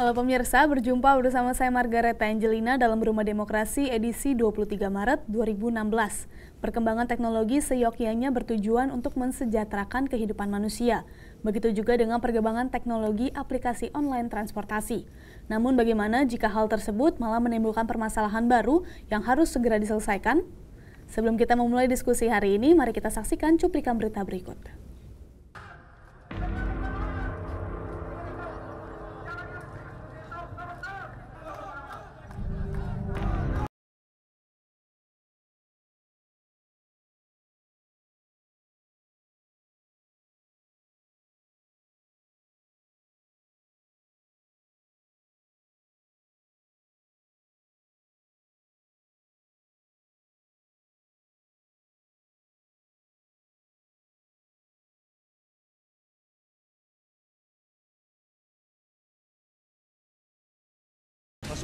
Halo pemirsa, berjumpa bersama saya Margareta Angelina dalam Rumah Demokrasi edisi 23 Maret 2016. Perkembangan teknologi seyogyanya bertujuan untuk mensejahterakan kehidupan manusia. Begitu juga dengan perkembangan teknologi aplikasi online transportasi. Namun bagaimana jika hal tersebut malah menimbulkan permasalahan baru yang harus segera diselesaikan? Sebelum kita memulai diskusi hari ini, mari kita saksikan cuplikan berita berikut.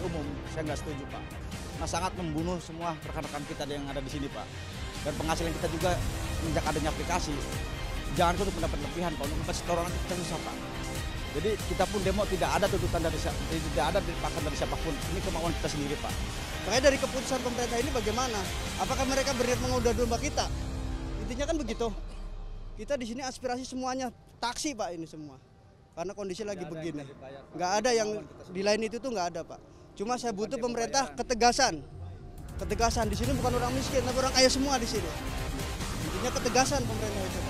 Umum, saya nggak setuju Pak. Nah, sangat membunuh semua rekan-rekan kita yang ada di sini Pak. Dan penghasilan kita juga sejak adanya aplikasi. Jangan untuk mendapat lebihan, kalau untuk mendapat setoran kita susah Pak. Jadi kita pun demo tidak ada tuntutan dari tidak ada dipaksa dari siapa pun. Ini kemauan kita sendiri Pak. Makanya dari keputusan pemerintah ini bagaimana? Apakah mereka berniat mengoda domba kita? Intinya kan begitu. Kita di sini aspirasi semuanya taksi Pak ini semua. Karena kondisi lagi begini. Nggak ada yang di lain itu tuh nggak ada Pak. Cuma saya butuh pemerintah ketegasan. Ketegasan di sini bukan orang miskin, tapi orang kaya semua di sini. Intinya ketegasan pemerintah itu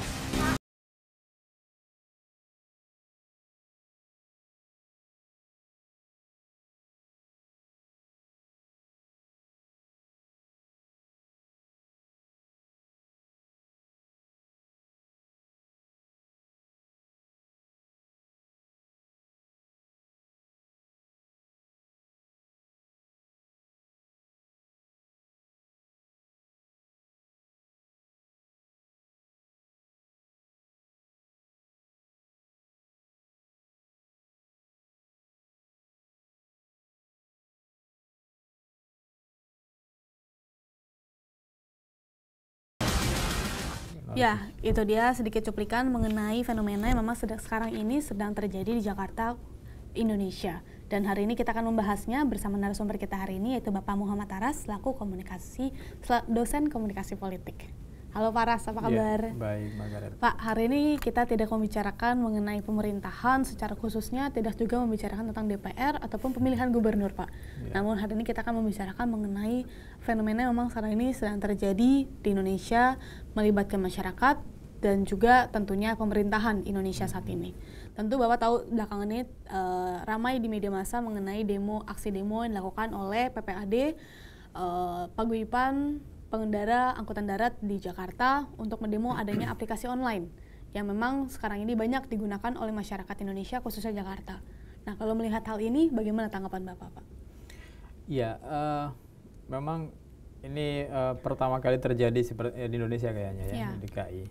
Ya, itu dia sedikit cuplikan mengenai fenomena yang memang sedang sekarang ini sedang terjadi di Jakarta, Indonesia. Dan hari ini kita akan membahasnya bersama narasumber kita hari ini yaitu Bapak Muhammad Aras selaku komunikasi dosen komunikasi politik. Halo Pak Ras, apa kabar? Ya, baik, Margaret. Pak, hari ini kita tidak membicarakan mengenai pemerintahan secara khususnya, tidak juga membicarakan tentang DPR ataupun pemilihan gubernur, Pak. Ya. Namun hari ini kita akan membicarakan mengenai fenomena yang memang sekarang ini sedang terjadi di Indonesia, melibatkan masyarakat dan juga tentunya pemerintahan Indonesia saat ini. Tentu Bapak tahu belakangan ini uh, ramai di media massa mengenai demo, aksi demo yang dilakukan oleh PPAD, uh, Paguyuban, pengendara angkutan darat di Jakarta untuk mendemo adanya aplikasi online yang memang sekarang ini banyak digunakan oleh masyarakat Indonesia khususnya Jakarta. Nah kalau melihat hal ini bagaimana tanggapan Bapak Pak? Ya uh, memang ini uh, pertama kali terjadi seperti eh, di Indonesia kayaknya ya, ya. di DKI.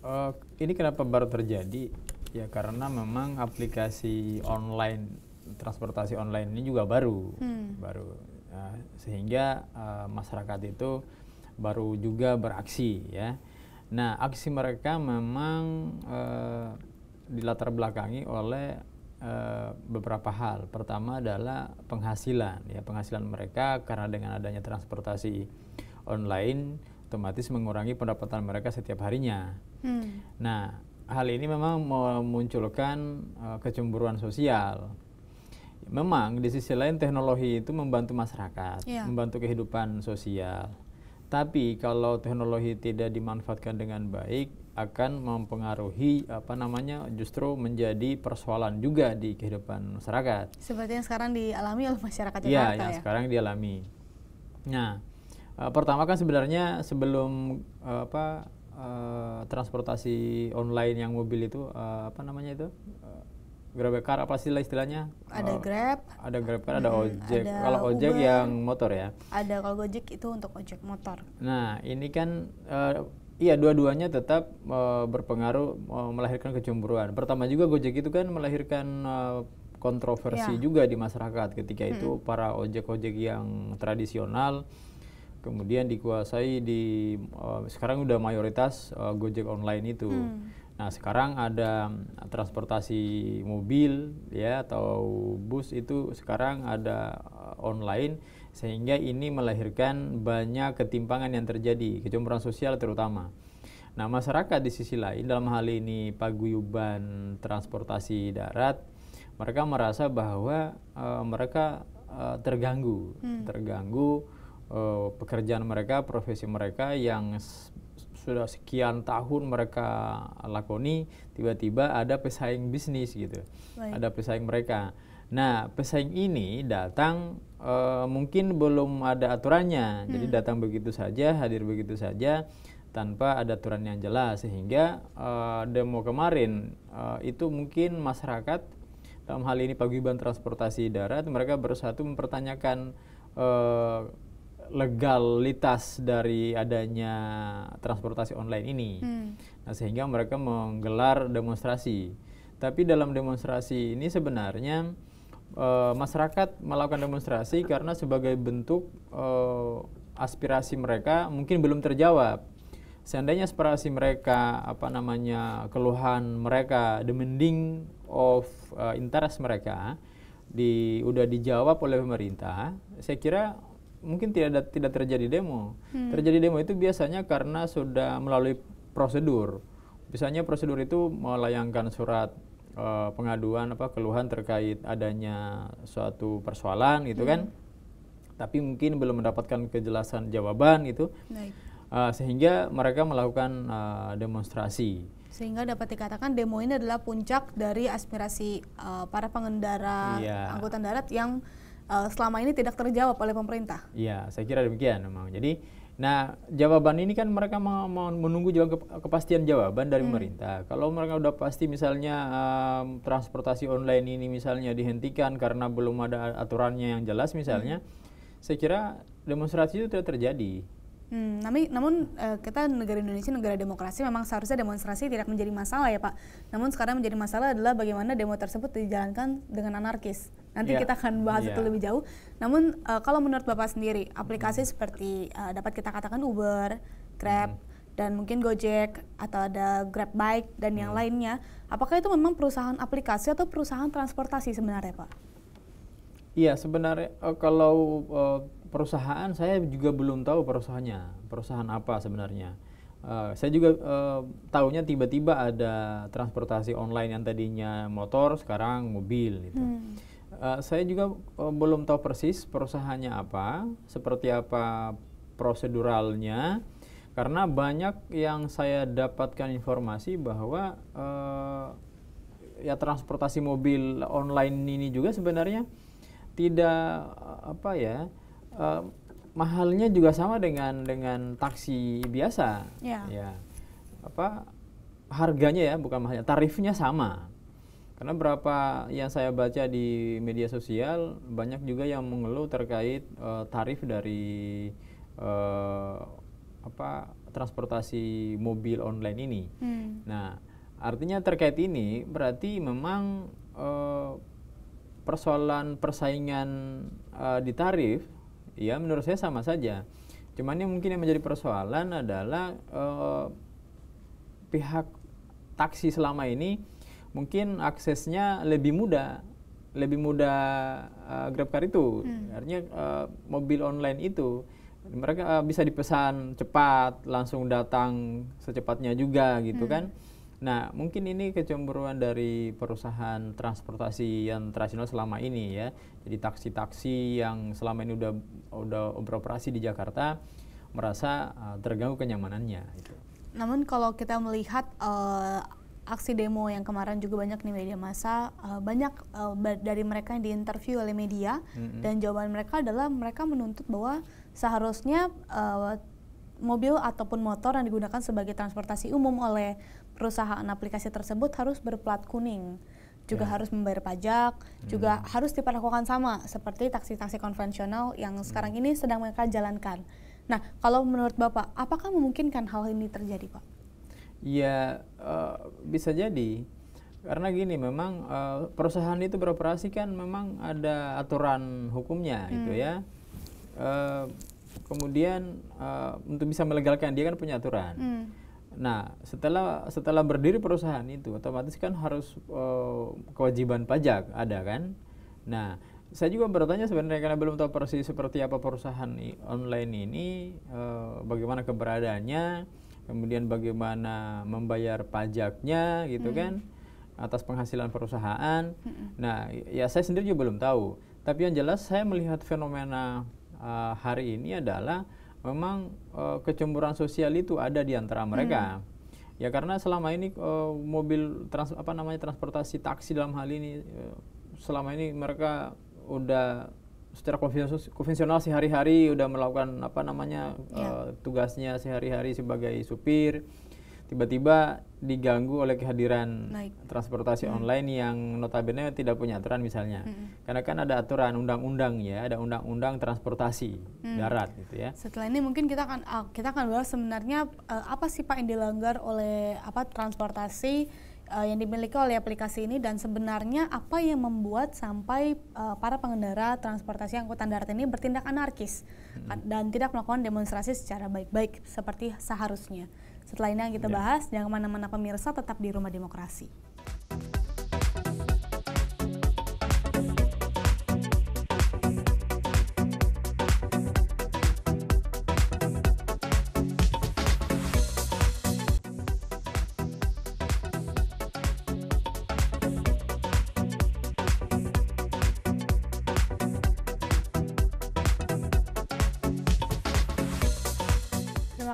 Uh, ini kenapa baru terjadi? Ya karena memang aplikasi online transportasi online ini juga baru, hmm. baru uh, sehingga uh, masyarakat itu baru juga beraksi ya. Nah aksi mereka memang uh, dilatar belakangi oleh uh, beberapa hal. Pertama adalah penghasilan ya penghasilan mereka karena dengan adanya transportasi online otomatis mengurangi pendapatan mereka setiap harinya. Hmm. Nah hal ini memang memunculkan uh, kecemburuan sosial memang di sisi lain teknologi itu membantu masyarakat, yeah. membantu kehidupan sosial. Tapi kalau teknologi tidak dimanfaatkan dengan baik akan mempengaruhi apa namanya justru menjadi persoalan juga di kehidupan masyarakat. Seperti yang sekarang dialami oleh masyarakat iya, Jakarta ya. yang ya? sekarang dialami. Nah, uh, pertama kan sebenarnya sebelum uh, apa uh, transportasi online yang mobil itu uh, apa namanya itu Grab car apa sih istilahnya? Ada oh, Grab. Ada Grab car, ada ojek. Ada kalau ojek Uber, yang motor ya. Ada kalau Gojek itu untuk ojek motor. Nah, ini kan uh, iya dua-duanya tetap uh, berpengaruh uh, melahirkan kecemburuan. Pertama juga Gojek itu kan melahirkan uh, kontroversi ya. juga di masyarakat ketika hmm. itu para ojek-ojek yang tradisional kemudian dikuasai di uh, sekarang udah mayoritas uh, Gojek online itu. Hmm Nah, sekarang ada mm, transportasi mobil ya atau bus itu sekarang ada uh, online sehingga ini melahirkan banyak ketimpangan yang terjadi, kecemburuan sosial terutama. Nah, masyarakat di sisi lain dalam hal ini paguyuban transportasi darat mereka merasa bahwa uh, mereka uh, terganggu, terganggu uh, pekerjaan mereka, profesi mereka yang sudah sekian tahun mereka lakoni tiba-tiba ada pesaing bisnis gitu. Baik. ada pesaing mereka. Nah pesaing ini datang eh, mungkin belum ada aturannya. Jadi datang begitu saja hadir begitu saja tanpa ada aturan yang jelas. Sehingga eh, demo kemarin eh, itu mungkin masyarakat dalam hal ini paguyuban transportasi darat mereka bersatu mempertanyakan eh, legalitas dari adanya transportasi online ini. Hmm. Nah, sehingga mereka menggelar demonstrasi. Tapi dalam demonstrasi ini sebenarnya eh, masyarakat melakukan demonstrasi karena sebagai bentuk eh, aspirasi mereka mungkin belum terjawab. Seandainya aspirasi mereka apa namanya keluhan mereka demanding of eh, interest mereka di udah dijawab oleh pemerintah, saya kira mungkin tidak ada, tidak terjadi demo. Terjadi demo itu biasanya karena sudah melalui prosedur. Misalnya prosedur itu melayangkan surat eh, pengaduan apa keluhan terkait adanya suatu persoalan gitu kan. Tapi mungkin belum mendapatkan kejelasan jawaban gitu. Baik. Eh, sehingga mereka melakukan eh, demonstrasi. Sehingga dapat dikatakan demo ini adalah puncak dari aspirasi uh, para pengendara Iya. angkutan darat yang uh, selama ini tidak terjawab oleh pemerintah. Iya, saya kira demikian memang. Jadi, nah jawaban ini kan mereka mau, mau menunggu juga kep- kepastian jawaban dari pemerintah. Kalau mereka udah pasti misalnya em, transportasi online ini misalnya dihentikan karena belum ada aturannya yang jelas misalnya, saya kira demonstrasi itu tidak terjadi. Hmm, namun, namun eh, kita negara Indonesia negara demokrasi memang seharusnya demonstrasi tidak menjadi masalah ya Pak. Namun sekarang menjadi masalah adalah bagaimana demo tersebut dijalankan dengan anarkis. Nanti Iya. kita akan bahas itu Iya. lebih jauh. Namun eh, kalau menurut Bapak sendiri, aplikasi seperti eh, dapat kita katakan Uber, Grab, dan mungkin Gojek atau ada Grab Bike dan yang lainnya, apakah itu memang perusahaan aplikasi atau perusahaan transportasi sebenarnya Pak? Iya, sebenarnya eh, kalau eh, perusahaan saya juga belum tahu perusahaannya, perusahaan apa sebenarnya. Eh, saya juga eh, tahunya tiba-tiba ada transportasi online yang tadinya motor, sekarang mobil gitu. Eh, saya juga eh, belum tahu persis perusahaannya apa, seperti apa proseduralnya, karena banyak yang saya dapatkan informasi bahwa eh, ya transportasi mobil online ini juga sebenarnya tidak apa ya eh, mahalnya juga sama dengan dengan taksi biasa Ya. ya apa harganya ya bukan mahalnya tarifnya sama karena berapa yang saya baca di media sosial banyak juga yang mengeluh terkait eh, tarif dari eh, apa transportasi mobil online ini Hmm. Nah, artinya terkait ini berarti memang eh, persoalan persaingan eh, di tarif, ya menurut saya sama saja. Cuman yang mungkin yang menjadi persoalan adalah eh, pihak taksi selama ini mungkin aksesnya lebih mudah, lebih mudah eh, GrabCar itu. Artinya eh, mobil online itu mereka eh, bisa dipesan cepat, langsung datang secepatnya juga gitu kan. Nah, mungkin ini kecemburuan dari perusahaan transportasi yang tradisional selama ini ya. Jadi taksi-taksi yang selama ini udah udah beroperasi di Jakarta merasa eh, terganggu kenyamanannya gitu. Namun kalau kita melihat aksi demo yang kemarin juga banyak di media massa, eh, banyak ba- dari mereka yang diinterview oleh media Mm-mm. dan jawaban mereka adalah mereka menuntut bahwa seharusnya eh, mobil ataupun motor yang digunakan sebagai transportasi umum oleh perusahaan aplikasi tersebut harus berplat kuning. Juga Ya. harus membayar pajak, juga harus diperlakukan sama seperti taksi-taksi konvensional yang sekarang ini sedang mereka jalankan. Nah, kalau menurut Bapak, apakah memungkinkan hal ini terjadi, Pak? Ya eh, bisa jadi karena gini memang eh, perusahaan itu beroperasi kan memang ada aturan hukumnya gitu ya. Eh, kemudian eh, untuk bisa melegalkan dia kan punya aturan. Hmm. Nah, setelah setelah berdiri perusahaan itu, otomatis kan harus uh, kewajiban pajak ada kan. Nah, saya juga bertanya sebenarnya karena belum tahu persis seperti apa perusahaan online ini, uh, bagaimana keberadaannya, kemudian bagaimana membayar pajaknya gitu hmm. kan atas penghasilan perusahaan. Hmm. Nah, ya saya sendiri juga belum tahu. Tapi yang jelas saya melihat fenomena uh, hari ini adalah memang uh, kecemburuan sosial itu ada di antara mereka. Hmm. Ya karena selama ini uh, mobil trans apa namanya transportasi taksi dalam hal ini uh, selama ini mereka udah secara konvensional sehari-hari udah melakukan apa namanya ya. uh, tugasnya sehari-hari sebagai supir tiba-tiba diganggu oleh kehadiran Naik. transportasi hmm. online yang notabene tidak punya aturan misalnya hmm. karena kan ada aturan undang-undang ya ada undang-undang transportasi hmm. darat gitu ya setelah ini mungkin kita akan uh, kita akan bahas sebenarnya uh, apa sih pak yang dilanggar oleh apa transportasi uh, yang dimiliki oleh aplikasi ini dan sebenarnya apa yang membuat sampai uh, para pengendara transportasi angkutan darat ini bertindak anarkis hmm. dan tidak melakukan demonstrasi secara baik-baik seperti seharusnya. Setelah ini yang kita ya. bahas, jangan ke mana-mana pemirsa, tetap di Rumah Demokrasi.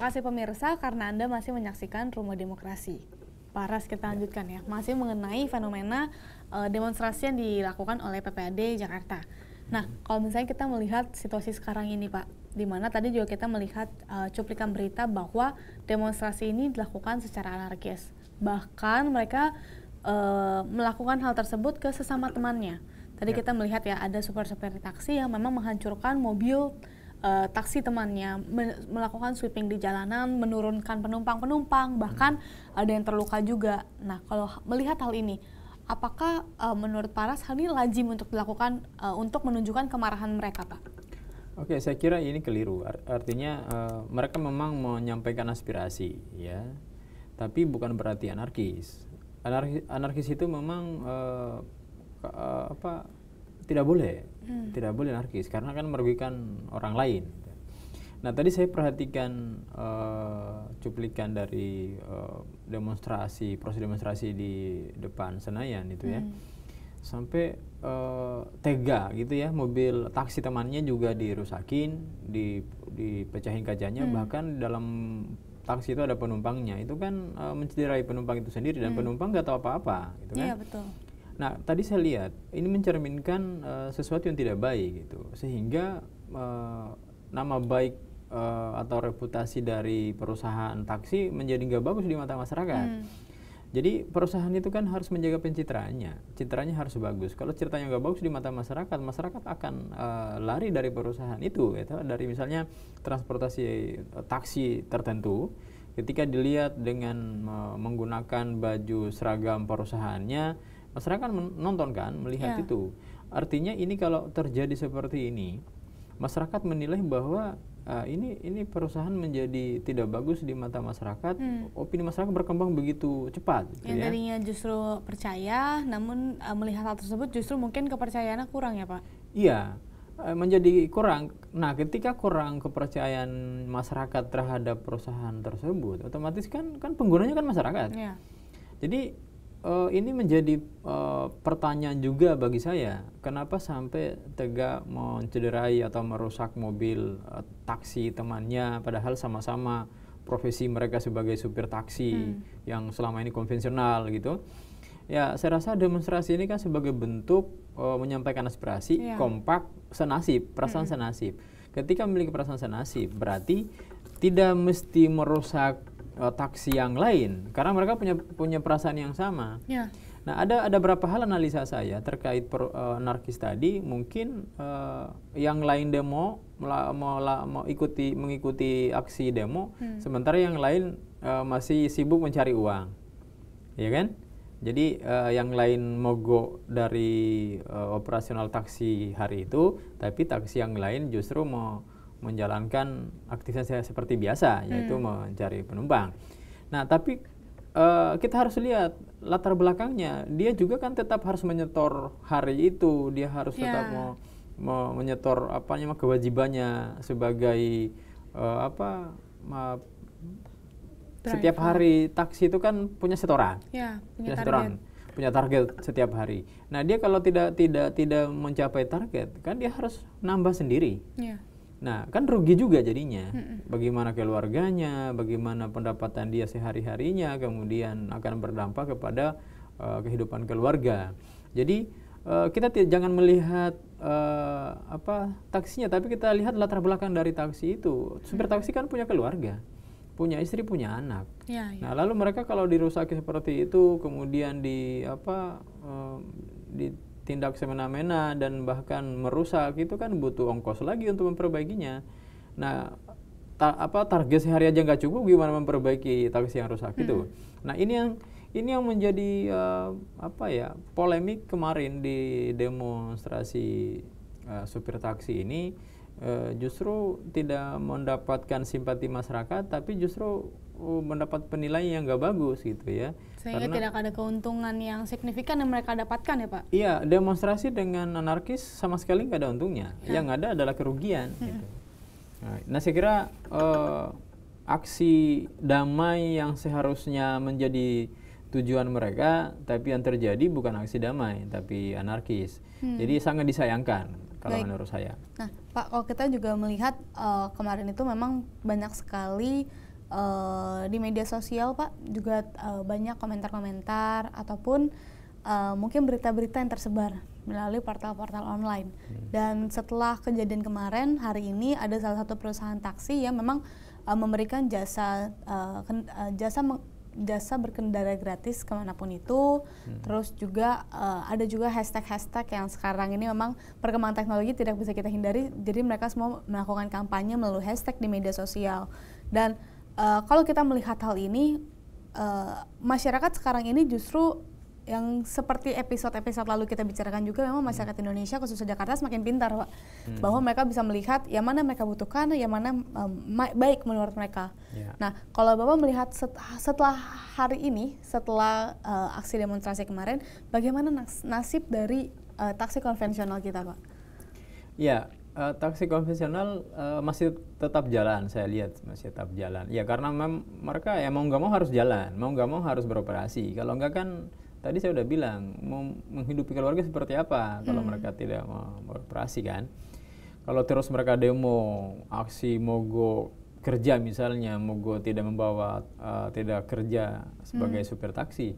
Kasih pemirsa karena Anda masih menyaksikan Rumah Demokrasi. Paras kita lanjutkan ya, masih mengenai fenomena uh, demonstrasi yang dilakukan oleh PPAD Jakarta. Nah, kalau misalnya kita melihat situasi sekarang ini Pak, di mana tadi juga kita melihat uh, cuplikan berita bahwa demonstrasi ini dilakukan secara anarkis. Bahkan mereka uh, melakukan hal tersebut ke sesama temannya. Tadi ya. kita melihat ya ada super-super taksi yang memang menghancurkan mobil uh, taksi temannya melakukan sweeping di jalanan, menurunkan penumpang-penumpang, bahkan hmm. ada yang terluka juga. Nah, kalau melihat hal ini, apakah uh, menurut Paras hal ini lazim untuk dilakukan uh, untuk menunjukkan kemarahan mereka, Pak? Oke, saya kira ini keliru. Artinya uh, mereka memang menyampaikan aspirasi, ya, tapi bukan berarti anarkis. Anarkis, anarkis itu memang uh, uh, apa tidak boleh hmm. tidak boleh anarkis karena kan merugikan orang lain nah tadi saya perhatikan uh, cuplikan dari uh, demonstrasi proses demonstrasi di depan Senayan itu ya hmm. sampai uh, tega gitu ya mobil taksi temannya juga dirusakin di dipecahin kacanya hmm. bahkan dalam taksi itu ada penumpangnya itu kan uh, mencederai penumpang itu sendiri dan hmm. penumpang nggak tahu apa-apa gitu kan iya, betul Nah, tadi saya lihat ini mencerminkan uh, sesuatu yang tidak baik gitu, sehingga uh, nama baik uh, atau reputasi dari perusahaan taksi menjadi nggak bagus di mata masyarakat. Hmm. Jadi perusahaan itu kan harus menjaga pencitraannya, citranya harus bagus. Kalau ceritanya nggak bagus di mata masyarakat, masyarakat akan uh, lari dari perusahaan itu, gitu. dari misalnya transportasi uh, taksi tertentu. Ketika dilihat dengan uh, menggunakan baju seragam perusahaannya, masyarakat menonton kan melihat yeah. itu artinya ini kalau terjadi seperti ini masyarakat menilai bahwa uh, ini ini perusahaan menjadi tidak bagus di mata masyarakat hmm. opini masyarakat berkembang begitu cepat gitu yang ya. tadinya justru percaya namun uh, melihat hal tersebut justru mungkin kepercayaannya kurang ya pak iya uh, menjadi kurang nah ketika kurang kepercayaan masyarakat terhadap perusahaan tersebut otomatis kan kan penggunanya kan masyarakat yeah. jadi uh, ini menjadi uh, pertanyaan juga bagi saya, kenapa sampai tega mencederai atau merusak mobil uh, taksi temannya, padahal sama-sama profesi mereka sebagai supir taksi hmm. yang selama ini konvensional gitu. Ya, saya rasa demonstrasi ini kan sebagai bentuk uh, menyampaikan aspirasi, yeah. kompak, senasib, perasaan hmm. senasib. Ketika memiliki perasaan senasib, berarti tidak mesti merusak uh, taksi yang lain karena mereka punya punya perasaan yang sama. Ya. Nah, ada ada berapa hal analisa saya terkait per, uh, anarkis tadi, mungkin uh, yang lain demo mela, mau ikuti mengikuti aksi demo, hmm. sementara yang lain uh, masih sibuk mencari uang. Ya kan? Jadi uh, yang lain mogok dari uh, operasional taksi hari itu, tapi taksi yang lain justru mau menjalankan aktivitas seperti biasa yaitu hmm. mencari penumpang. Nah, tapi uh, kita harus lihat latar belakangnya. Dia juga kan tetap harus menyetor hari itu, dia harus yeah. tetap mau, mau menyetor apa namanya kewajibannya sebagai uh, apa ma, setiap hari taksi itu kan punya setoran. Ya, punya, punya setoran punya target setiap hari. Nah dia kalau tidak tidak tidak mencapai target, kan dia harus nambah sendiri. Yeah. Nah kan rugi juga jadinya. Mm-mm. Bagaimana keluarganya, bagaimana pendapatan dia sehari harinya, kemudian akan berdampak kepada uh, kehidupan keluarga. Jadi uh, kita jangan melihat uh, apa taksinya, tapi kita lihat latar belakang dari taksi itu. Supir taksi kan punya keluarga punya istri punya anak. Ya, ya. Nah lalu mereka kalau dirusaki seperti itu kemudian di apa um, ditindak semena-mena dan bahkan merusak itu kan butuh ongkos lagi untuk memperbaikinya. Nah ta apa target sehari aja nggak cukup gimana memperbaiki taksi yang rusak hmm. itu. Nah ini yang ini yang menjadi uh, apa ya polemik kemarin di demonstrasi uh, supir taksi ini uh, justru tidak mendapatkan simpati masyarakat tapi justru uh, mendapat penilaian yang nggak bagus gitu ya sehingga Karena, tidak ada keuntungan yang signifikan yang mereka dapatkan ya pak iya demonstrasi dengan anarkis sama sekali nggak ada untungnya ya. yang ada adalah kerugian hmm. gitu nah, nah saya kira uh, aksi damai yang seharusnya menjadi tujuan mereka tapi yang terjadi bukan aksi damai tapi anarkis hmm. jadi sangat disayangkan kalau Baik. menurut saya. Nah, Pak, kalau kita juga melihat uh, kemarin itu memang banyak sekali uh, di media sosial, Pak, juga uh, banyak komentar-komentar ataupun uh, mungkin berita-berita yang tersebar melalui portal-portal online. Hmm. Dan setelah kejadian kemarin, hari ini ada salah satu perusahaan taksi yang memang uh, memberikan jasa uh, uh, jasa jasa berkendara gratis ke mana pun itu. Hmm. Terus juga uh, ada juga hashtag-hashtag yang sekarang ini memang perkembangan teknologi tidak bisa kita hindari. Jadi mereka semua melakukan kampanye melalui hashtag di media sosial. Dan uh, kalau kita melihat hal ini, uh, masyarakat sekarang ini justru yang seperti episode-episode lalu kita bicarakan juga memang masyarakat Indonesia khususnya Jakarta semakin pintar pak hmm. bahwa mereka bisa melihat yang mana mereka butuhkan yang mana um, baik menurut mereka. Yeah. Nah kalau bapak melihat set, setelah hari ini setelah uh, aksi demonstrasi kemarin bagaimana nasib dari uh, taksi konvensional kita pak? Ya uh, taksi konvensional uh, masih tetap jalan saya lihat masih tetap jalan ya karena mem mereka ya mau nggak mau harus jalan mau nggak mau harus beroperasi kalau nggak kan tadi saya udah bilang mau menghidupi keluarga seperti apa kalau hmm. mereka tidak mau beroperasi kan kalau terus mereka demo aksi mogok kerja misalnya mogok tidak membawa uh, tidak kerja sebagai hmm. supir taksi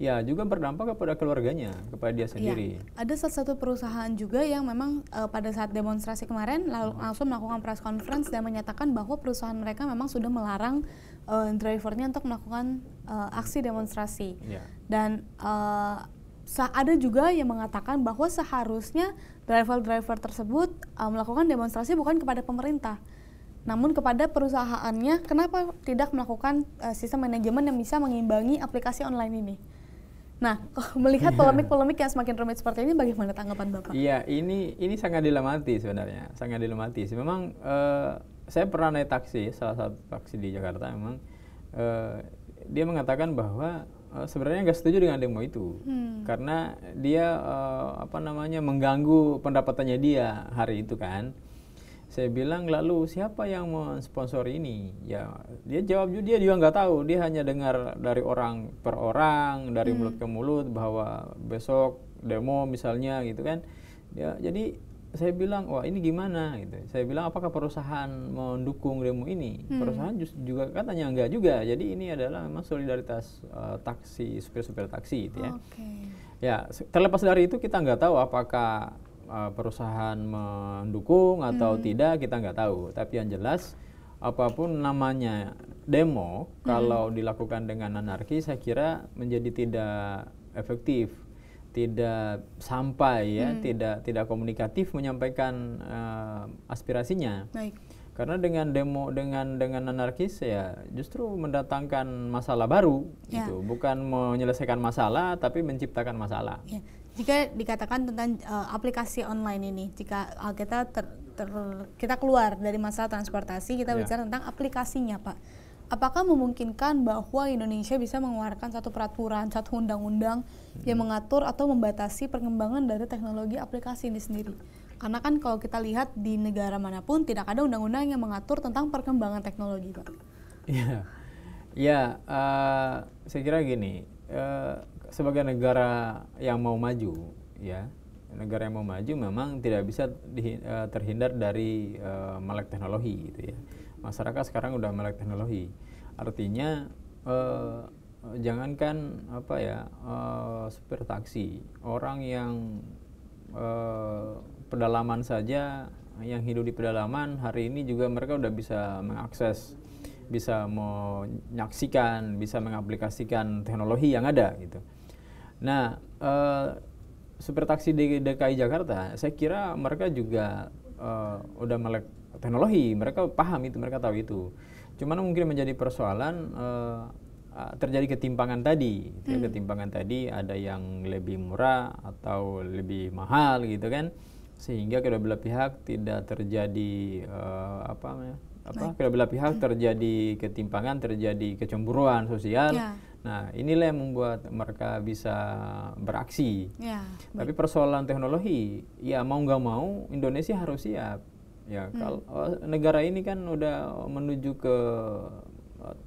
ya juga berdampak kepada keluarganya, kepada dia iya. sendiri. Ya, ada salah satu perusahaan juga yang memang uh, pada saat demonstrasi kemarin lalu langsung melakukan press conference dan menyatakan bahwa perusahaan mereka memang sudah melarang uh, drivernya untuk melakukan uh, aksi demonstrasi. Ya. Dan uh, ada juga yang mengatakan bahwa seharusnya driver-driver tersebut uh, melakukan demonstrasi bukan kepada pemerintah, namun kepada perusahaannya. Kenapa tidak melakukan uh, sistem manajemen yang bisa mengimbangi aplikasi online ini? Nah, melihat polemik-polemik yang semakin rumit seperti ini, bagaimana tanggapan Bapak? Iya, ini ini sangat dilematis sebenarnya, sangat dilematis. Memang uh, saya pernah naik taksi, salah satu taksi di Jakarta, memang uh, dia mengatakan bahwa uh, sebenarnya nggak setuju dengan demo itu, hmm. karena dia uh, apa namanya mengganggu pendapatannya dia hari itu kan saya bilang lalu siapa yang mensponsor ini? Ya dia jawab juga dia juga nggak tahu. Dia hanya dengar dari orang per orang dari hmm. mulut ke mulut bahwa besok demo misalnya gitu kan. Ya jadi saya bilang wah ini gimana? Gitu. Saya bilang apakah perusahaan mendukung demo ini? Hmm. perusahaan juga katanya enggak juga. Jadi ini adalah memang solidaritas uh, taksi supir-supir taksi gitu ya. Okay. ya terlepas dari itu kita nggak tahu apakah uh, perusahaan mendukung atau hmm. tidak kita nggak tahu. Tapi yang jelas apa pun namanya demo hmm. kalau dilakukan dengan anarki saya kira menjadi tidak efektif, tidak sampai ya, hmm. tidak tidak komunikatif menyampaikan uh, aspirasinya. Baik. Karena dengan demo dengan dengan anarkis ya justru mendatangkan masalah baru ya. gitu, bukan menyelesaikan masalah tapi menciptakan masalah. Ya jika dikatakan tentang uh, aplikasi online ini, jika uh, kita ter, ter, kita keluar dari masalah transportasi, kita yeah. bicara tentang aplikasinya, Pak. apakah memungkinkan bahwa Indonesia bisa mengeluarkan satu peraturan, satu undang-undang hmm. yang mengatur atau membatasi perkembangan dari teknologi aplikasi ini sendiri? Karena kan kalau kita lihat di negara mana pun tidak ada undang-undang yang mengatur tentang perkembangan teknologi, Pak. Iya, ya, uh, saya kira gini, uh, sebagai negara yang mau maju, ya, negara yang mau maju memang tidak bisa di, uh, terhindar dari uh, melek teknologi, gitu ya. Masyarakat sekarang udah melek teknologi, artinya uh, jangankan apa ya, uh, supir taksi, orang yang uh, pedalaman saja yang hidup di pedalaman hari ini juga mereka udah bisa mengakses bisa menyaksikan bisa mengaplikasikan teknologi yang ada gitu nah uh, super taksi di DKI Jakarta saya kira mereka juga uh, udah melek teknologi mereka paham itu mereka tahu itu. Cuman mungkin menjadi persoalan uh, terjadi ketimpangan tadi. Gitu ya, hmm. ketimpangan tadi ada yang lebih murah atau lebih mahal gitu kan. Sehingga kedua belah pihak tidak terjadi uh, apa apa kedua belah pihak terjadi ketimpangan terjadi kecemburuan sosial. Ya. Nah inilah yang membuat mereka bisa beraksi. Ya, tapi persoalan teknologi ya mau nggak mau Indonesia harus siap. Ya hmm. kalau oh, negara ini kan udah menuju ke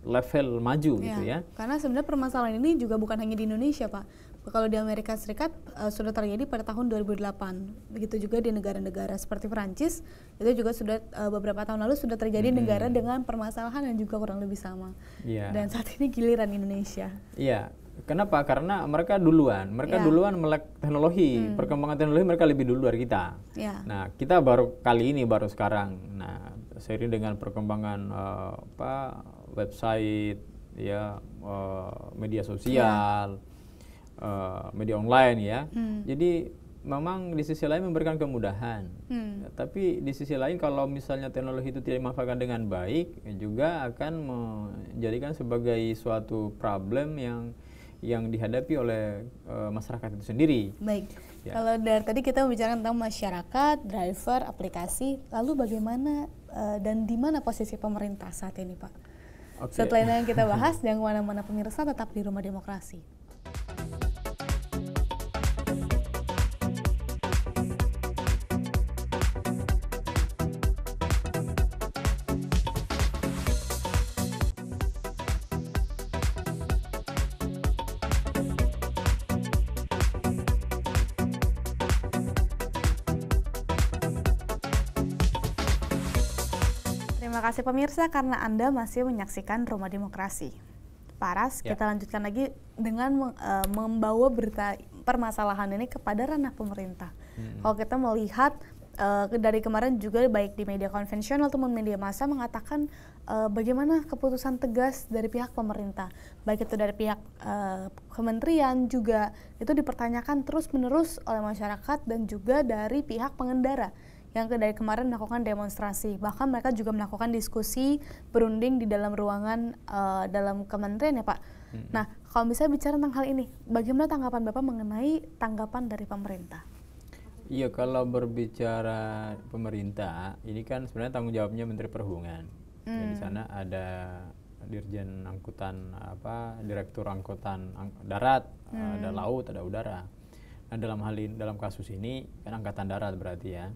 level maju ya, gitu ya. karena sebenarnya permasalahan ini juga bukan hanya di Indonesia pak kalau di Amerika Serikat uh, sudah terjadi pada tahun 2008. Begitu juga di negara-negara seperti Prancis itu juga sudah uh, beberapa tahun lalu sudah terjadi hmm. negara dengan permasalahan yang juga kurang lebih sama. Yeah. Dan saat ini giliran Indonesia. Iya. Yeah. Kenapa? Karena mereka duluan, mereka yeah. duluan melek teknologi, hmm. perkembangan teknologi mereka lebih dulu dari kita. Yeah. Nah, kita baru kali ini baru sekarang. Nah, seiring dengan perkembangan uh, apa website, ya uh, media sosial. Yeah uh, media online ya. Hmm. Jadi memang di sisi lain memberikan kemudahan. Hmm. Tapi di sisi lain kalau misalnya teknologi itu tidak dimanfaatkan dengan baik juga akan menjadikan sebagai suatu problem yang yang dihadapi oleh uh, masyarakat itu sendiri. Baik. Ya. Kalau dari tadi kita bicara tentang masyarakat, driver, aplikasi, lalu bagaimana uh, dan di mana posisi pemerintah saat ini, Pak? Okay. Setelah yang kita bahas, jangan ke mana-mana pemirsa, tetap di Rumah Demokrasi. Kasih pemirsa karena Anda masih menyaksikan Rumah Demokrasi. Paras, ya. kita lanjutkan lagi dengan uh, membawa berita permasalahan ini kepada ranah pemerintah. Hmm. Kalau kita melihat uh, dari kemarin juga baik di media konvensional ataupun media massa mengatakan uh, bagaimana keputusan tegas dari pihak pemerintah, baik itu dari pihak uh, kementerian juga itu dipertanyakan terus menerus oleh masyarakat dan juga dari pihak pengendara yang dari kemarin melakukan demonstrasi. Bahkan mereka juga melakukan diskusi berunding di dalam ruangan uh, dalam kementerian ya Pak. Hmm. Nah, kalau bisa bicara tentang hal ini, bagaimana tanggapan Bapak mengenai tanggapan dari pemerintah? Iya, kalau berbicara pemerintah, ini kan sebenarnya tanggung jawabnya Menteri Perhubungan. Hmm. Ya, di sana ada Dirjen Angkutan apa, Direktur Angkutan ang Darat, hmm. ada laut, ada udara. Nah, dalam hal ini dalam kasus ini kan angkatan darat berarti ya.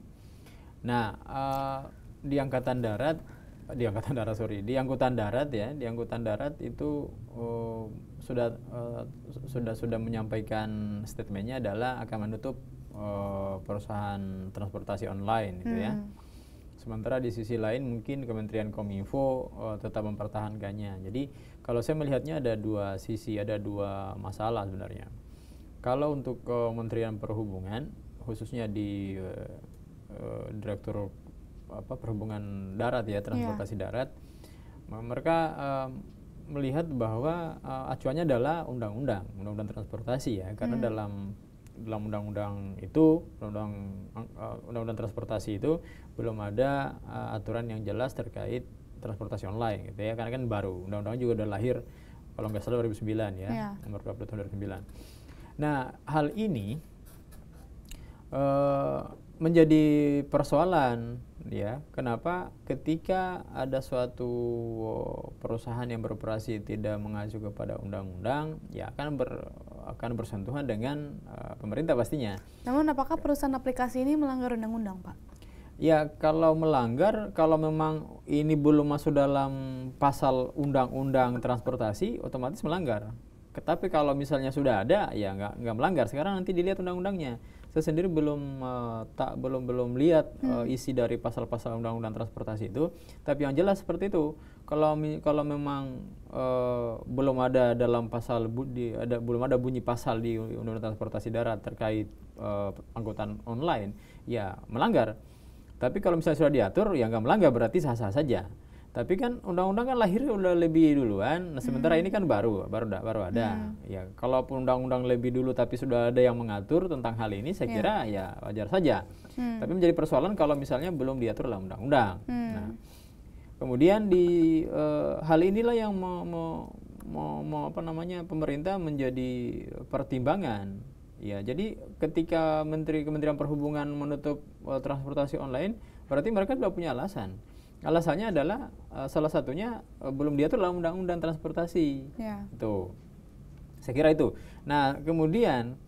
Nah, uh, di angkatan darat, di angkatan darat sorry, di angkutan darat ya, di angkutan darat itu uh, sudah uh, sudah sudah menyampaikan statementnya adalah akan menutup uh, perusahaan transportasi online, gitu ya. hmm. ya. Sementara di sisi lain mungkin Kementerian Kominfo uh, tetap mempertahankannya. Jadi kalau saya melihatnya ada dua sisi, ada dua masalah sebenarnya. Kalau untuk Kementerian Perhubungan, khususnya di uh, uh, direktur apa perhubungan darat ya transportasi yeah. darat mereka uh, melihat bahwa uh, acuannya adalah undang-undang undang-undang transportasi ya karena hmm. dalam dalam undang-undang itu undang-undang uh, undang-undang transportasi itu belum ada uh, aturan yang jelas terkait transportasi online gitu ya karena kan baru undang-undang juga udah lahir kalau nggak salah 2009 ya yeah. nomor 20 tahun 2009 nah hal ini uh, menjadi persoalan ya kenapa ketika ada suatu perusahaan yang beroperasi tidak mengacu kepada undang-undang ya akan ber, akan bersentuhan dengan uh, pemerintah pastinya. Namun apakah perusahaan aplikasi ini melanggar undang-undang, Pak? Ya kalau melanggar, kalau memang ini belum masuk dalam pasal undang-undang transportasi, otomatis melanggar. Tapi kalau misalnya sudah ada, ya nggak nggak melanggar. Sekarang nanti dilihat undang-undangnya. Saya sendiri belum uh, tak belum belum lihat uh, isi dari pasal-pasal undang-undang transportasi itu. Tapi yang jelas seperti itu. Kalau kalau memang uh, belum ada dalam pasal di, ada belum ada bunyi pasal di undang-undang transportasi darat terkait uh, angkutan online, ya melanggar. Tapi kalau misalnya sudah diatur, ya nggak melanggar berarti sah-sah saja. Tapi kan undang-undang kan lahir udah lebih duluan. Nah, sementara hmm. ini kan baru, baru baru ada. Hmm. Ya, kalaupun undang-undang lebih dulu tapi sudah ada yang mengatur tentang hal ini, saya yeah. kira ya wajar saja. Hmm. Tapi menjadi persoalan kalau misalnya belum diatur dalam undang-undang. Hmm. Nah, kemudian di uh, hal inilah yang mau, mau, mau, mau apa namanya pemerintah menjadi pertimbangan. Ya, jadi ketika Menteri Kementerian Perhubungan menutup uh, transportasi online, berarti mereka sudah punya alasan Alasannya adalah uh, salah satunya uh, belum diatur dalam undang-undang transportasi. Yeah. Itu. Saya kira itu. Nah, kemudian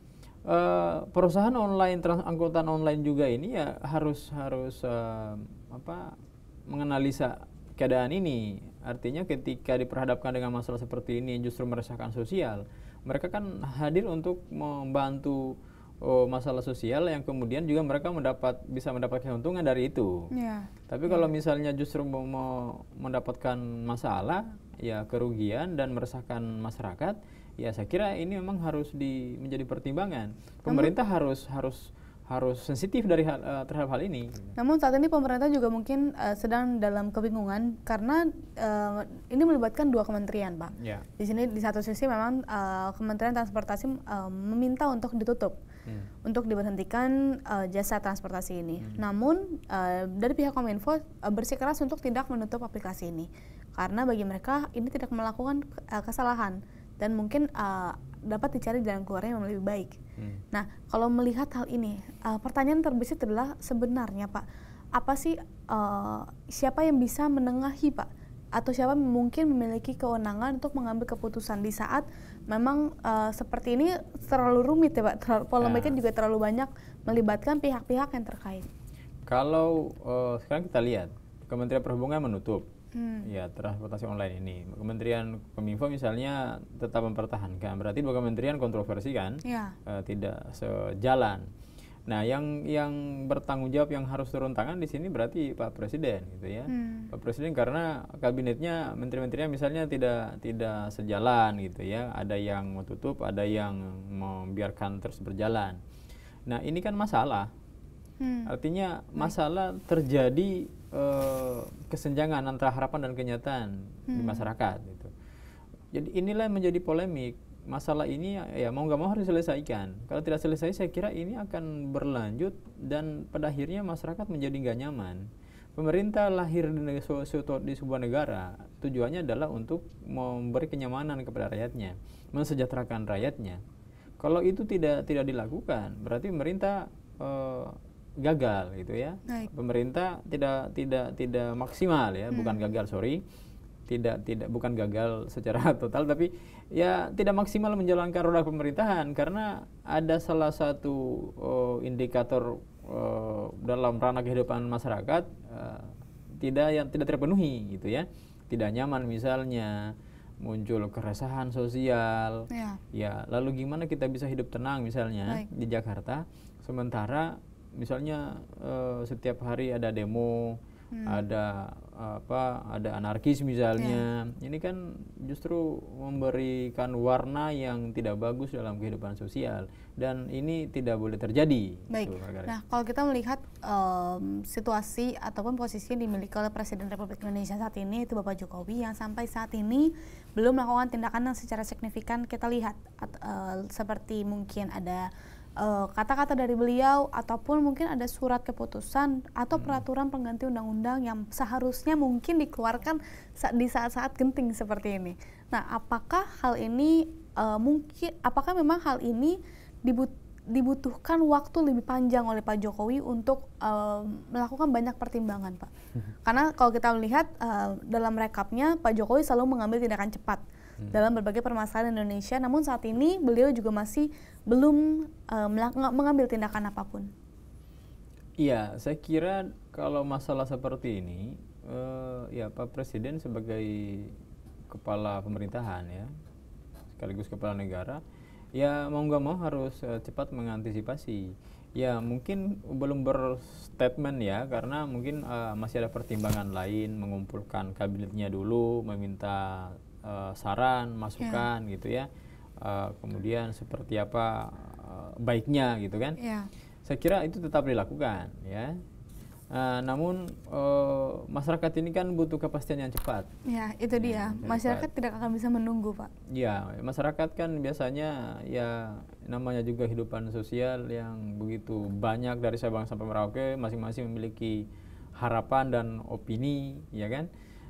uh, perusahaan online trans angkutan online juga ini ya harus harus uh, apa menganalisa keadaan ini. Artinya ketika diperhadapkan dengan masalah seperti ini justru meresahkan sosial, mereka kan hadir untuk membantu oh, masalah sosial yang kemudian juga mereka mendapat bisa mendapat keuntungan dari itu. Yeah. Tapi yeah. kalau misalnya justru mau, mau mendapatkan masalah, ya kerugian dan meresahkan masyarakat, ya saya kira ini memang harus di, menjadi pertimbangan. Pemerintah Namun, harus harus harus sensitif dari hal, uh, terhadap hal ini. Namun saat ini pemerintah juga mungkin uh, sedang dalam kebingungan karena uh, ini melibatkan dua kementerian, Pak. Yeah. Di sini di satu sisi memang uh, Kementerian Transportasi uh, meminta untuk ditutup hmm. untuk diberhentikan uh, jasa transportasi ini. Hmm. Namun uh, dari pihak Kominfo uh, bersikeras untuk tidak menutup aplikasi ini karena bagi mereka ini tidak melakukan uh, kesalahan dan mungkin uh, dapat dicari jalan keluarnya yang lebih baik. Hmm. Nah, kalau melihat hal ini, uh, pertanyaan terbesit adalah sebenarnya Pak, apa sih uh, siapa yang bisa menengahi Pak atau siapa mungkin memiliki kewenangan untuk mengambil keputusan di saat memang uh, seperti ini terlalu rumit ya pak terlalu, polemiknya ya. juga terlalu banyak melibatkan pihak-pihak yang terkait kalau uh, sekarang kita lihat Kementerian Perhubungan menutup hmm. ya transportasi online ini Kementerian Kominfo misalnya tetap mempertahankan berarti dua kementerian kontroversi kan ya. uh, tidak sejalan Nah, yang yang bertanggung jawab yang harus turun tangan di sini berarti Pak Presiden gitu ya. Hmm. Pak Presiden karena kabinetnya menteri-menterinya misalnya tidak tidak sejalan gitu ya. Ada yang mau tutup, ada yang membiarkan terus berjalan. Nah, ini kan masalah. Hmm. Artinya masalah terjadi uh, kesenjangan antara harapan dan kenyataan hmm. di masyarakat gitu. Jadi inilah yang menjadi polemik masalah ini ya mau nggak mau harus diselesaikan. Kalau tidak selesai, saya kira ini akan berlanjut dan pada akhirnya masyarakat menjadi nggak nyaman. Pemerintah lahir di, di sebuah negara tujuannya adalah untuk memberi kenyamanan kepada rakyatnya, mensejahterakan rakyatnya. Kalau itu tidak tidak dilakukan, berarti pemerintah uh, gagal gitu ya. Baik. Pemerintah tidak tidak tidak maksimal ya, hmm. bukan gagal sorry tidak tidak bukan gagal secara total tapi ya tidak maksimal menjalankan roda pemerintahan karena ada salah satu uh, indikator uh, dalam ranah kehidupan masyarakat uh, tidak yang tidak terpenuhi gitu ya tidak nyaman misalnya muncul keresahan sosial ya, ya lalu gimana kita bisa hidup tenang misalnya Baik. di Jakarta sementara misalnya uh, setiap hari ada demo hmm. ada apa ada anarkis misalnya. Yeah. ini kan justru memberikan warna yang tidak bagus dalam kehidupan sosial dan ini tidak boleh terjadi baik. gitu, nah kalau kita melihat um, situasi ataupun posisi yang dimiliki oleh Presiden Republik Indonesia saat ini itu Bapak Jokowi yang sampai saat ini belum melakukan tindakan yang secara signifikan. Kita lihat at, uh, seperti mungkin ada kata-kata uh, dari beliau ataupun mungkin ada surat keputusan atau hmm. peraturan pengganti undang-undang yang seharusnya mungkin dikeluarkan di saat-saat genting seperti ini. Nah, apakah hal ini uh, mungkin apakah memang hal ini dibut dibutuhkan waktu lebih panjang oleh Pak Jokowi untuk uh, melakukan banyak pertimbangan, Pak. Karena kalau kita melihat uh, dalam rekapnya, Pak Jokowi selalu mengambil tindakan cepat hmm. dalam berbagai permasalahan Indonesia. Namun saat ini beliau juga masih belum uh, mengambil tindakan apa pun. Iya, saya kira kalau masalah seperti ini, uh, ya Pak Presiden sebagai kepala pemerintahan ya, sekaligus kepala negara ya mau nggak mau harus uh, cepat mengantisipasi ya mungkin belum berstatement ya karena mungkin uh, masih ada pertimbangan lain mengumpulkan kabinetnya dulu meminta uh, saran masukan yeah. gitu ya uh, kemudian seperti apa uh, baiknya gitu kan yeah. saya kira itu tetap dilakukan ya Uh, namun uh, masyarakat ini kan butuh kepastian yang cepat. Ya, itu dia. Ya, masyarakat cepat. tidak akan bisa menunggu, Pak. Ya, masyarakat kan biasanya ya namanya juga kehidupan sosial yang begitu banyak dari Sabang sampai Merauke, masing-masing memiliki harapan dan opini, ya kan?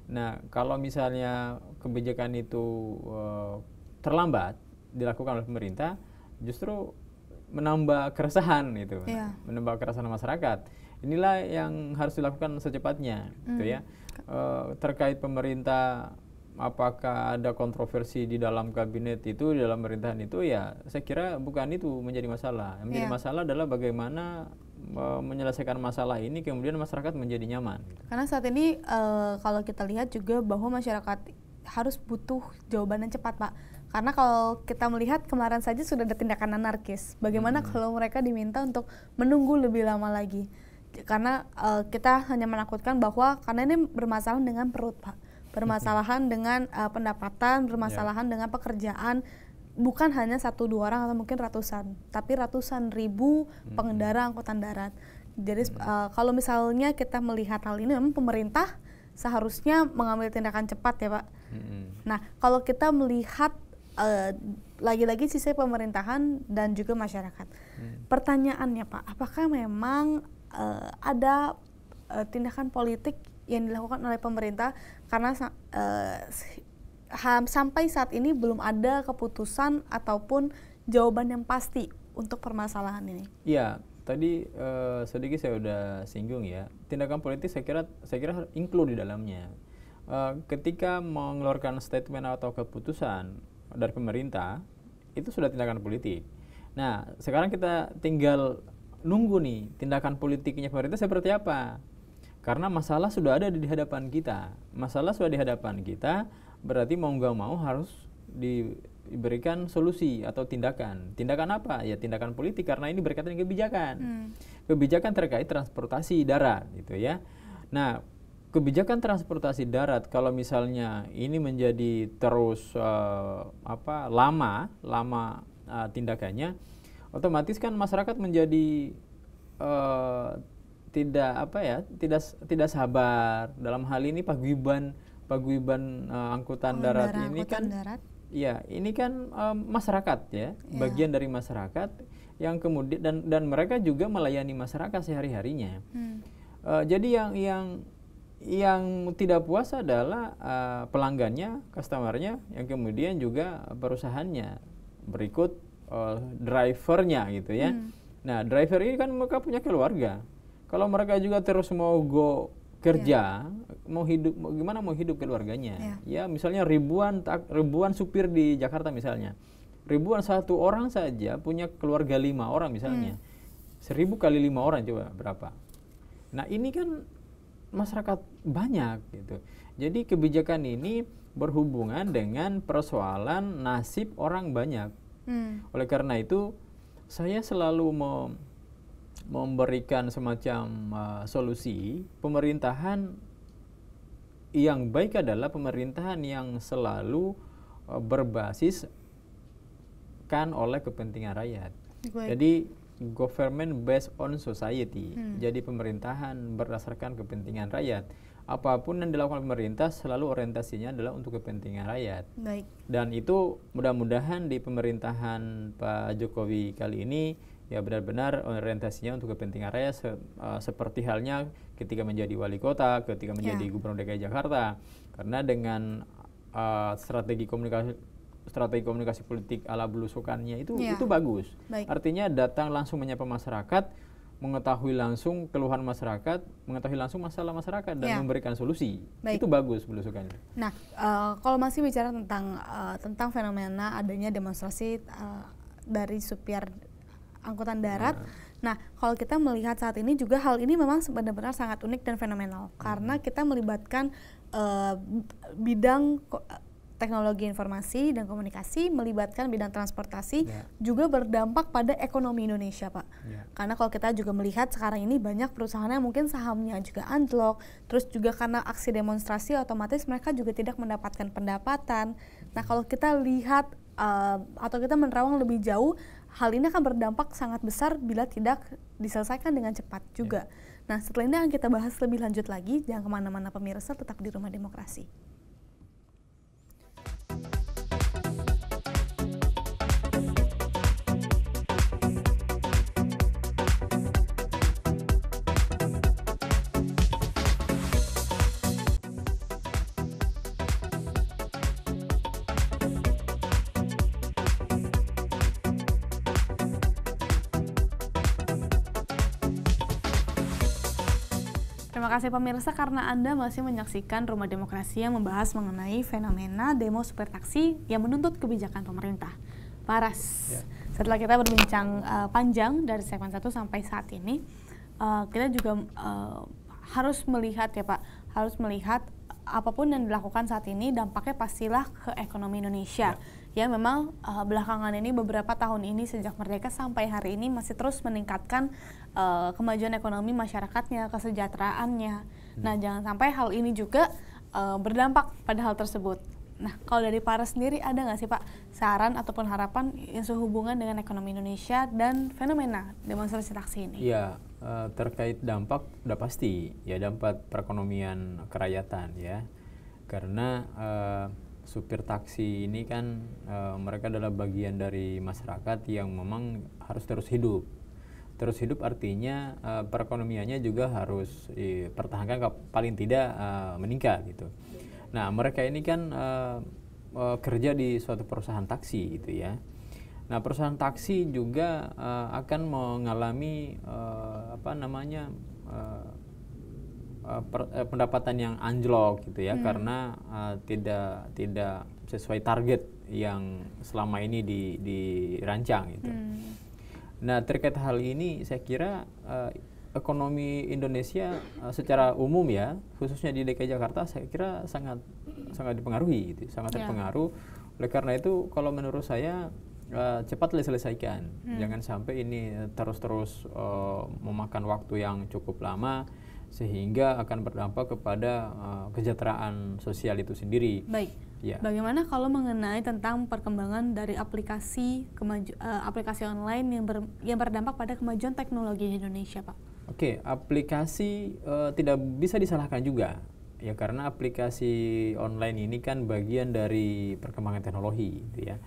Nah, kalau misalnya kebijakan itu uh, terlambat dilakukan oleh pemerintah, justru menambah keresahan itu, ya. menambah keresahan masyarakat inilah yang harus dilakukan secepatnya mm. gitu ya uh, terkait pemerintah apakah ada kontroversi di dalam kabinet itu di dalam pemerintahan itu ya saya kira bukan itu menjadi masalah yang menjadi yeah. masalah adalah bagaimana menyelesaikan masalah ini kemudian masyarakat menjadi nyaman gitu. karena saat ini uh, kalau kita lihat juga bahwa masyarakat harus butuh jawaban yang cepat pak karena kalau kita melihat kemarin saja sudah ada tindakan anarkis bagaimana hmm. kalau mereka diminta untuk menunggu lebih lama lagi karena uh, kita hanya menakutkan bahwa karena ini bermasalah dengan perut pak bermasalahan dengan uh, pendapatan bermasalahan yeah. dengan pekerjaan bukan hanya satu dua orang atau mungkin ratusan tapi ratusan ribu pengendara angkutan darat jadi hmm. uh, kalau misalnya kita melihat hal ini memang pemerintah seharusnya mengambil tindakan cepat ya pak hmm. nah kalau kita melihat lagi-lagi uh, sisi pemerintahan dan juga masyarakat hmm. pertanyaannya pak apakah memang uh, ada uh, tindakan politik yang dilakukan oleh pemerintah karena uh, sampai saat ini belum ada keputusan ataupun jawaban yang pasti untuk permasalahan ini. Iya, tadi uh, sedikit saya sudah singgung ya. Tindakan politik saya kira saya kira include di dalamnya. Uh, ketika mengeluarkan statement atau keputusan dari pemerintah itu sudah tindakan politik. Nah, sekarang kita tinggal nunggu nih tindakan politiknya pemerintah seperti apa. Karena masalah sudah ada di hadapan kita. Masalah sudah di hadapan kita, berarti mau nggak mau harus diberikan solusi atau tindakan. Tindakan apa? Ya tindakan politik karena ini berkaitan dengan kebijakan. Hmm. Kebijakan terkait transportasi darat gitu ya. Nah, kebijakan transportasi darat kalau misalnya ini menjadi terus uh, apa lama lama uh, tindakannya otomatis kan masyarakat menjadi uh, tidak apa ya tidak tidak sabar dalam hal ini paguyuban paguyuban uh, angkutan darat ini angkutan kan darat. ya ini kan um, masyarakat ya, ya bagian dari masyarakat yang kemudian dan dan mereka juga melayani masyarakat sehari harinya hmm. uh, jadi yang yang yang tidak puas adalah uh, pelanggannya customernya yang kemudian juga perusahaannya berikut uh, drivernya gitu ya. Hmm. Nah, driver ini kan mereka punya keluarga. Kalau mereka juga terus mau go kerja, yeah. mau hidup mau, gimana mau hidup keluarganya? Yeah. Ya, misalnya ribuan tak, ribuan supir di Jakarta misalnya. Ribuan satu orang saja punya keluarga lima orang misalnya. Hmm. Seribu kali lima orang coba berapa? Nah, ini kan masyarakat banyak gitu. Jadi kebijakan ini berhubungan dengan persoalan nasib orang banyak. Hmm. Oleh karena itu, saya selalu mem memberikan semacam uh, solusi pemerintahan yang baik adalah pemerintahan yang selalu uh, berbasis kan oleh kepentingan rakyat. Baik. Jadi government based on society. Hmm. Jadi pemerintahan berdasarkan kepentingan rakyat apa pun yang dilakukan pemerintah selalu orientasinya adalah untuk kepentingan rakyat. Baik. Dan itu mudah-mudahan di pemerintahan Pak Jokowi kali ini ya benar-benar orientasinya untuk kepentingan rakyat se uh, seperti halnya ketika menjadi wali kota, ketika menjadi yeah. gubernur DKI Jakarta. Karena dengan uh, strategi komunikasi strategi komunikasi politik ala belusukannya itu Iya. itu bagus. Baik. Artinya datang langsung menyapa masyarakat, mengetahui langsung keluhan masyarakat, mengetahui langsung masalah masyarakat dan Iya. memberikan solusi. Baik. Itu bagus belusukannya. Nah, eh, kalau masih bicara tentang eh, tentang fenomena adanya demonstrasi eh, dari supir angkutan darat, nah kalau kita melihat saat ini juga hal ini memang benar-benar sangat unik dan fenomenal karena kita melibatkan eh, bidang teknologi informasi dan komunikasi, melibatkan bidang transportasi, Ya. juga berdampak pada ekonomi Indonesia, Pak. Ya. Karena kalau kita juga melihat sekarang ini banyak perusahaan yang mungkin sahamnya juga anjlok, terus juga karena aksi demonstrasi otomatis mereka juga tidak mendapatkan pendapatan. Nah kalau kita lihat uh, atau kita menerawang lebih jauh, hal ini akan berdampak sangat besar bila tidak diselesaikan dengan cepat juga. Nah setelah ini akan kita bahas lebih lanjut lagi, jangan ke mana-mana pemirsa, tetap di Rumah Demokrasi. Terima kasih pemirsa karena Anda masih menyaksikan Rumah Demokrasi yang membahas mengenai fenomena demo supir taksi yang menuntut kebijakan pemerintah. Paras, Ya. setelah kita berbincang uh, panjang dari segmen 1 sampai saat ini, uh, kita juga uh, harus melihat ya Pak, harus melihat apa pun yang dilakukan saat ini dampaknya pastilah ke ekonomi Indonesia. Ya, memang uh, belakangan ini beberapa tahun ini sejak merdeka sampai hari ini masih terus meningkatkan uh, kemajuan ekonomi masyarakatnya, kesejahteraannya. Nah, jangan sampai hal ini juga uh, berdampak pada hal tersebut. Nah, kalau dari para sendiri ada nggak sih Pak saran ataupun harapan yang sehubungan dengan ekonomi Indonesia dan fenomena demonstrasi taksi ini? Iya, eh, terkait dampak udah pasti ya dampak perekonomian kerakyatan ya. Karena eh, supir taksi ini kan eh, mereka adalah bagian dari masyarakat yang memang harus terus hidup. Terus hidup artinya eh, perekonomiannya juga harus dipertahankan paling tidak eh, meningkat gitu. Nah, mereka ini kan eh, eh, kerja di suatu perusahaan taksi gitu ya. Nah, perusahaan taksi juga eh, akan mengalami eh, apa namanya eh, per- eh, pendapatan yang anjlok gitu ya karena eh, tidak tidak sesuai target yang selama ini di, dirancang gitu. Hmm. Nah, terkait hal ini saya kira eh, ekonomi Indonesia eh, secara umum ya, khususnya di DKI Jakarta saya kira sangat sangat dipengaruhi gitu, sangat Ya. terpengaruh. Oleh karena itu kalau menurut saya eh, cepat diselesaikan. Jangan sampai ini terus-terus eh, memakan waktu yang cukup lama sehingga akan berdampak kepada eh, kesejahteraan sosial itu sendiri. Baik. Ya. Bagaimana kalau mengenai tentang perkembangan dari aplikasi kemaju, eh, aplikasi online yang ber- yang berdampak pada kemajuan teknologi di Indonesia, Pak? Oke, aplikasi eh, tidak bisa disalahkan juga ya karena aplikasi online ini kan bagian dari perkembangan teknologi gitu ya.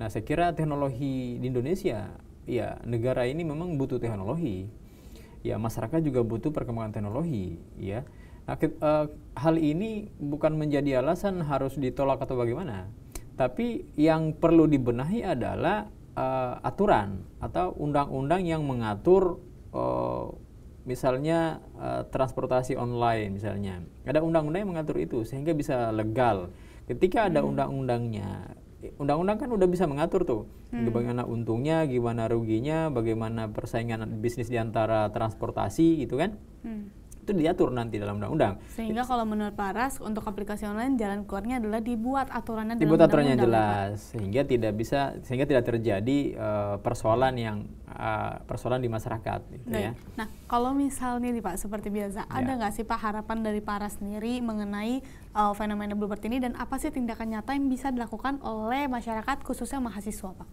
Nah, saya kira teknologi di Indonesia ya negara ini memang butuh teknologi. Ya, masyarakat juga butuh perkembangan teknologi ya. Nah, ke- eh, hal ini bukan menjadi alasan harus ditolak atau bagaimana. Tapi yang perlu dibenahi adalah eh, aturan atau undang-undang yang mengatur eh, misalnya eh, transportasi online misalnya. Ada undang-undang yang mengatur itu sehingga bisa legal. Ketika ada undang-undangnya, undang-undang kan udah bisa mengatur tuh bagaimana untungnya, gimana ruginya, bagaimana persaingan bisnis di antara transportasi gitu kan. Hmm. Itu diatur nanti dalam undang-undang. Sehingga kalau menurut Paras untuk aplikasi online jalan keluarnya adalah dibuat aturannya dalam dibuat aturannya undang-undang, ya, Pak? jelas sehingga tidak bisa sehingga tidak terjadi eh, persoalan yang eh, persoalan di masyarakat gitu ya. Baik. Nah, kalau misalnya nih Pak, seperti biasa, ada nggak sih Pak harapan dari para sendiri mengenai uh, fenomena bluebird ini dan apa sih tindakan nyata yang bisa dilakukan oleh masyarakat khususnya mahasiswa Pak?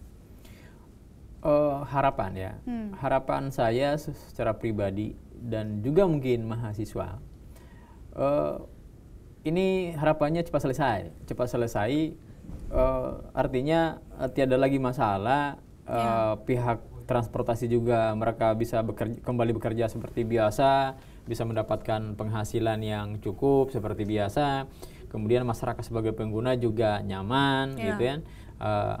Eh, harapan ya, Hmm. harapan saya se- secara pribadi dan juga mungkin mahasiswa. eh, ini harapannya cepat selesai, cepat selesai. eh, artinya eh, tiada lagi masalah. eh, Ya. Pihak transportasi juga mereka bisa bekerja, kembali bekerja seperti biasa, bisa mendapatkan penghasilan yang cukup seperti biasa. Kemudian masyarakat sebagai pengguna juga nyaman, Ya. gitu kan. uh, uh,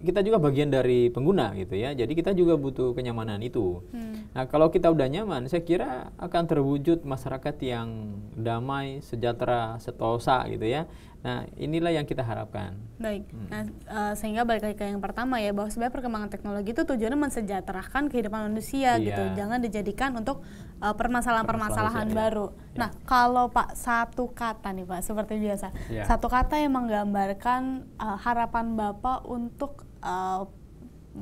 kita juga bagian dari pengguna gitu ya. Jadi kita juga butuh kenyamanan itu. Hmm. Nah kalau kita udah nyaman, saya kira akan terwujud masyarakat yang damai, sejahtera, setosa gitu ya. Nah, inilah yang kita harapkan. Baik. Hmm. Nah, uh, sehingga balik lagi ke yang pertama ya bahwa sebenarnya perkembangan teknologi itu tujuannya mensejahterakan kehidupan manusia iya. gitu. Jangan dijadikan untuk uh, permasalahan-permasalahan iya. baru. Ya. Nah, kalau Pak satu kata nih Pak seperti biasa. Ya. Satu kata yang menggambarkan uh, harapan Bapak untuk uh,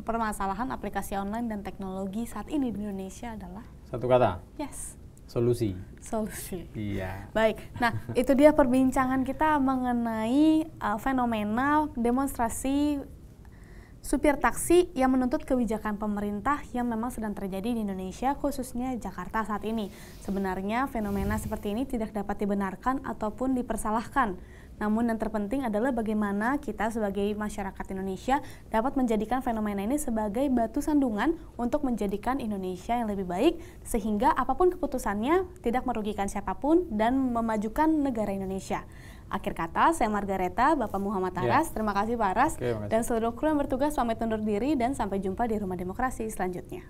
permasalahan aplikasi online dan teknologi saat ini di Indonesia adalah satu kata. Yes solusi. Solusi. Iya. Baik. Nah, itu dia perbincangan kita mengenai uh, fenomena demonstrasi supir taksi yang menuntut kebijakan pemerintah yang memang sedang terjadi di Indonesia, khususnya Jakarta saat ini. Sebenarnya fenomena seperti ini tidak dapat dibenarkan ataupun dipersalahkan namun yang terpenting adalah bagaimana kita sebagai masyarakat Indonesia dapat menjadikan fenomena ini sebagai batu sandungan untuk menjadikan Indonesia yang lebih baik sehingga apa pun keputusannya tidak merugikan siapa pun dan memajukan negara Indonesia. Akhir kata, saya Margareta, Bapak Muhammad ya. Aras. Ya. Terima kasih Pak Aras. Oke, dan seluruh kru yang bertugas pamit undur diri dan sampai jumpa di Rumah Demokrasi selanjutnya.